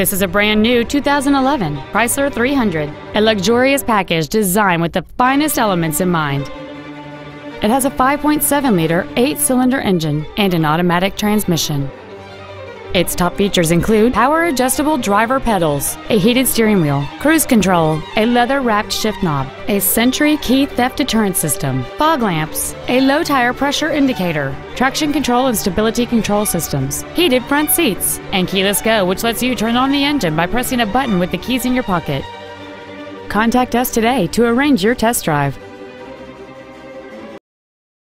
This is a brand new 2011 Chrysler 300, a luxurious package designed with the finest elements in mind. It has a 5.7-liter, eight-cylinder engine and an automatic transmission. Its top features include power adjustable driver pedals, a heated steering wheel, cruise control, a leather wrapped shift knob, a Sentry key theft deterrent system, fog lamps, a low tire pressure indicator, traction control and stability control systems, heated front seats, and keyless go, which lets you turn on the engine by pressing a button with the keys in your pocket. Contact us today to arrange your test drive.